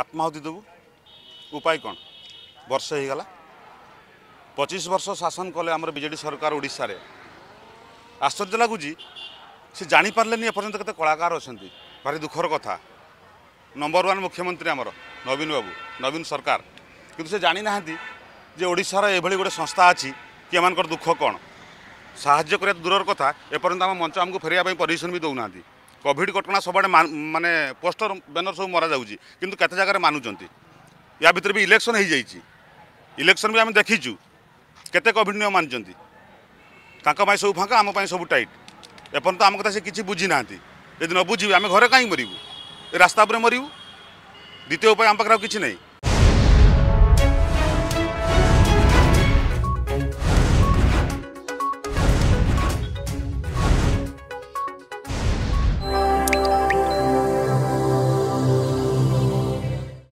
ଆତ୍ମାହୁତି ଦେବୁ। ଉପାୟ କ'ଣ? ବର୍ଷେ ହେଇଗଲା। ପଚିଶ ବର୍ଷ ଶାସନ କଲେ ଆମର ବିଜେଡ଼ି ସରକାର ଓଡ଼ିଶାରେ। ଆଶ୍ଚର୍ଯ୍ୟ ଲାଗୁଛି ସେ ଜାଣିପାରିଲେନି ଏପର୍ଯ୍ୟନ୍ତ କେତେ କଳାକାର ଅଛନ୍ତି। ଭାରି ଦୁଃଖର କଥା। ନମ୍ବର ୱାନ୍ ମୁଖ୍ୟମନ୍ତ୍ରୀ ଆମର ନବୀନ ବାବୁ ନବୀନ ସରକାର। କିନ୍ତୁ ସେ ଜାଣିନାହାନ୍ତି ଯେ ଓଡ଼ିଶାର ଏଭଳି ଗୋଟେ ସଂସ୍ଥା ଅଛି କି ଏମାନଙ୍କର ଦୁଃଖ କ'ଣ। ସାହାଯ୍ୟ କରିବା ଦୂରର କଥା ଏପର୍ଯ୍ୟନ୍ତ ଆମ ମଞ୍ଚ ଆମକୁ ଫେରିବା ପାଇଁ ପରମିସନ୍ ବି ଦେଉନାହାନ୍ତି। কোভিড কটকা সবুড়ে মানে পোস্টর ব্যানর সব মরা যাচ্ছে কিন্তু কত জায়গায় মানুষ ইয়া ভিতরে বি ইলেকশন হয়ে যাই ইলেকশন বি আমি দেখিছু কত কোভিড নিয়ম মানুষ তাঁক সব ফাঁকা আমি সব টাইট এপর্যন্ত আমার কথা সে কিছু বুঝি না যদি ন বুঝিবে আমি ঘরে কাই মরবু রাস্তা উপরে মরবু দ্বিতীয় উপায় আমার পাখে কিছু নেই